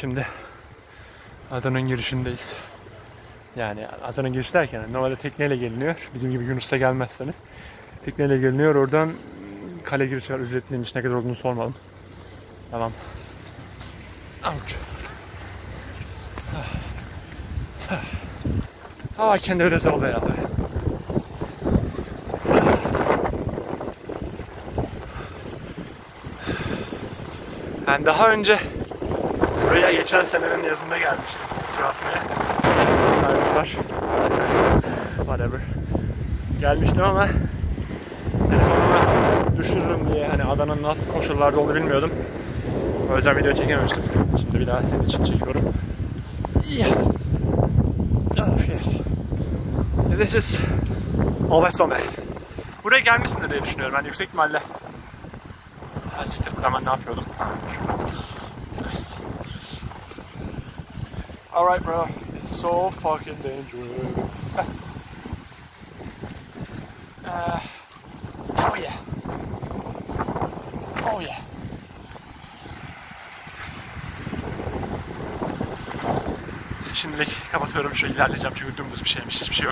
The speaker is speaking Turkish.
Şimdi adanın girişindeyiz. Yani adanın girişi derken normalde tekneyle geliniyor. Bizim gibi Yunus'ta gelmezseniz. Tekneyle geliniyor. Oradan kale girişi var. Ücretliymiş. Ne kadar olduğunu sormadım. Tamam. Avuç. Aa kendi öyle oldu herhalde. Ben daha önce buraya geçen senenin yazında gelmiştim. Tur atmaya. Kaybollar. Whatever. Gelmiştim ama telefonumu düşürürüm diye hani adanın nasıl koşullarda olduğunu bilmiyordum. O yüzden video çekememiştim. Şimdi bir daha senin için çekiyorum. Yeah. This is Ovesome. Buraya gelmişsindir diye düşünüyorum. Ben yüksek ihtimalle Ha siktir ben ne yapıyordum? Ha, şurada. Alright bro, is so fucking dangerous. uh, oh yeah. Oh yeah. Şimdilik kapatıyorum şu ilerleyeceğim çünkü dümdüz bir şeymiş hiçbir şey yok.